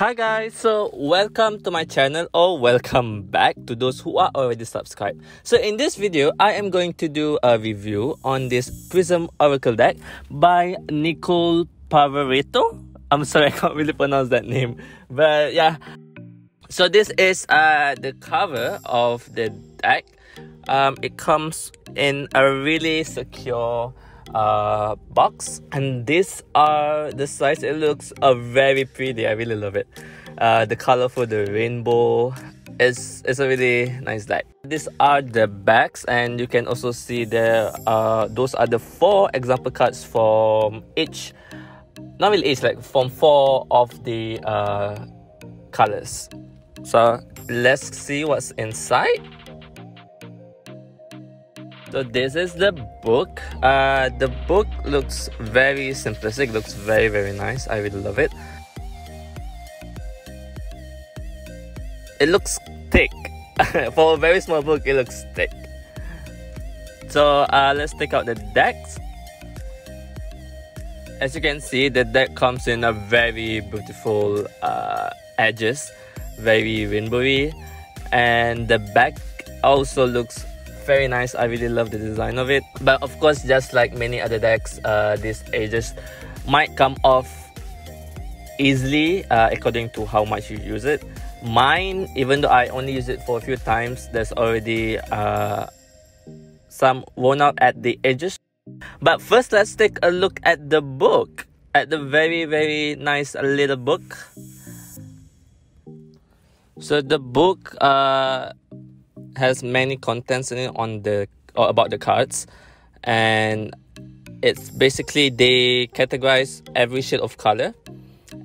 Hi guys, so welcome to my channel or welcome back to those who are already subscribed. So in this video, I am going to do a review on this Prism Oracle deck by Nicole Pavarito. I'm sorry, I can't really pronounce that name, but yeah. So this is uh, the cover of the deck. Um, it comes in a really secure uh, box. And these are the size it looks uh, very pretty. I really love it. Uh, the color for the rainbow is is a really nice light. These are the backs and you can also see the uh, those are the four example cards from each not really each like from four of the uh, colors. So let's see what's inside so this is the book. Uh, the book looks very simplistic, looks very, very nice. I really love it. It looks thick. For a very small book, it looks thick. So uh, let's take out the decks. As you can see, the deck comes in a very beautiful uh, edges, very rainbowy, and the back also looks very nice. I really love the design of it. But of course just like many other decks uh, these edges might come off easily uh, according to how much you use it. Mine even though i only use it for a few times there's already uh, some worn out at the edges. But first let's take a look at the book. At the very very nice little book. So the book uh has many contents in it on the or about the cards. And it's basically they categorize every shade of color.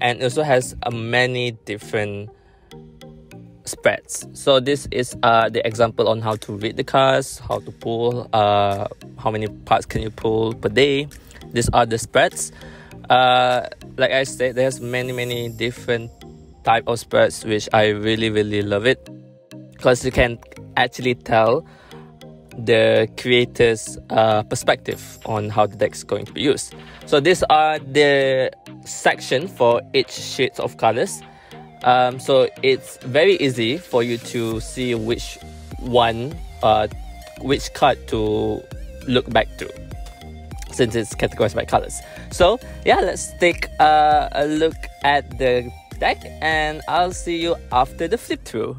And also has a many different spreads. So this is uh, the example on how to read the cards how to pull uh, how many parts can you pull per day. These are the spreads. Uh, like i said there's many many different type of spreads which i really really love it. Because you can actually tell the creator's uh, perspective on how the deck is going to be used. So these are the section for each shades of colors. Um, so it's very easy for you to see which one, uh, which card to look back to since it's categorized by colors. So yeah, let's take uh, a look at the deck and I'll see you after the flip through.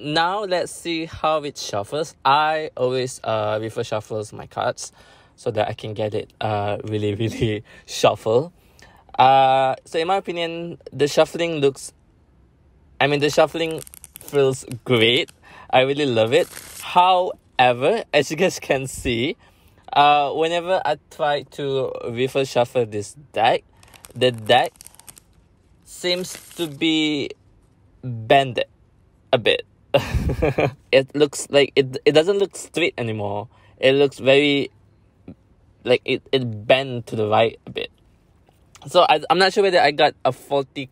Now let's see how it shuffles. I always uh reverse shuffles my cards so that I can get it uh really really shuffle. Uh so in my opinion the shuffling looks I mean the shuffling feels great. I really love it. However, as you guys can see, uh whenever I try to reverse shuffle this deck, the deck seems to be bended a bit. it looks like it it doesn't look straight anymore. It looks very like it, it bent to the right a bit. So I I'm not sure whether I got a faulty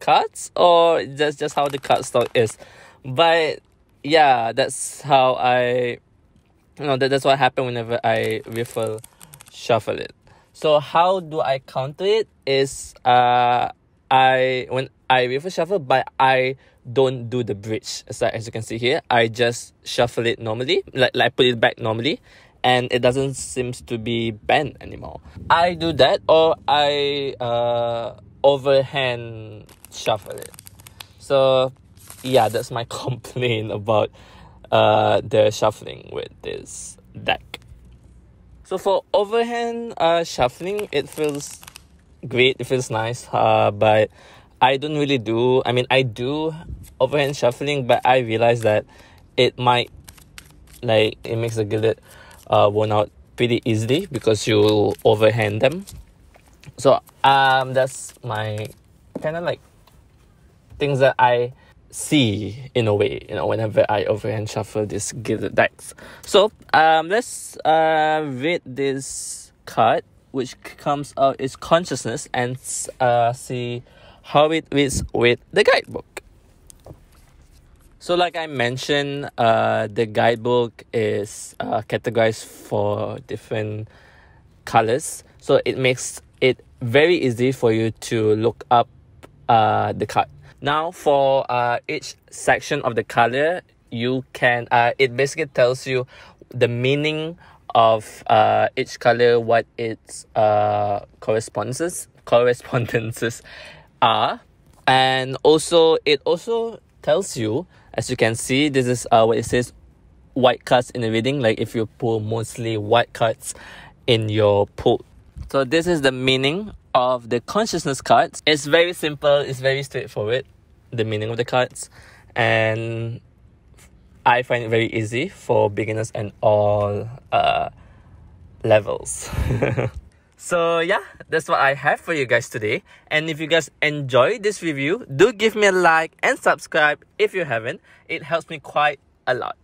cards or just just how the card stock is. But yeah, that's how I you know that, that's what happened whenever I riffle shuffle it. So how do I counter it is uh I when I riffle shuffle but I don't do the bridge as, as you can see here. I just shuffle it normally like, like put it back normally and it doesn't seems to be bent anymore. I do that or I uh overhand shuffle it. So yeah that's my complaint about uh the shuffling with this deck. So for overhand uh shuffling it feels great it feels nice uh but I don't really do I mean I do overhand shuffling but I realize that it might like it makes the gilded uh worn out pretty easily because you overhand them. So um that's my kind of like things that I see in a way you know whenever I overhand shuffle this gilded decks so um let's uh read this card which comes out is consciousness and uh see how it is with the guidebook. So, like I mentioned, uh, the guidebook is uh, categorized for different colors. So, it makes it very easy for you to look up uh, the card. Now, for uh, each section of the color, you can, uh, it basically tells you the meaning of uh, each color, what its uh, correspondences, correspondences are and also it also tells you as you can see this is uh, what it says white cards in the reading like if you pull mostly white cards in your pool. So this is the meaning of the consciousness cards. It's very simple it's very straightforward the meaning of the cards. And i find it very easy for beginners and all uh, levels So yeah, that's what I have for you guys today. And if you guys enjoy this review, do give me a like and subscribe if you haven't. It helps me quite a lot.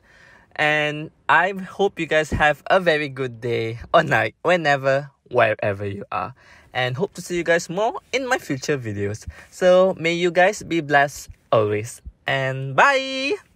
And I hope you guys have a very good day or night whenever, wherever you are. And hope to see you guys more in my future videos. So may you guys be blessed always. And bye!